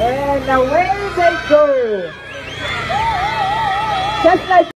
And away they go. Just like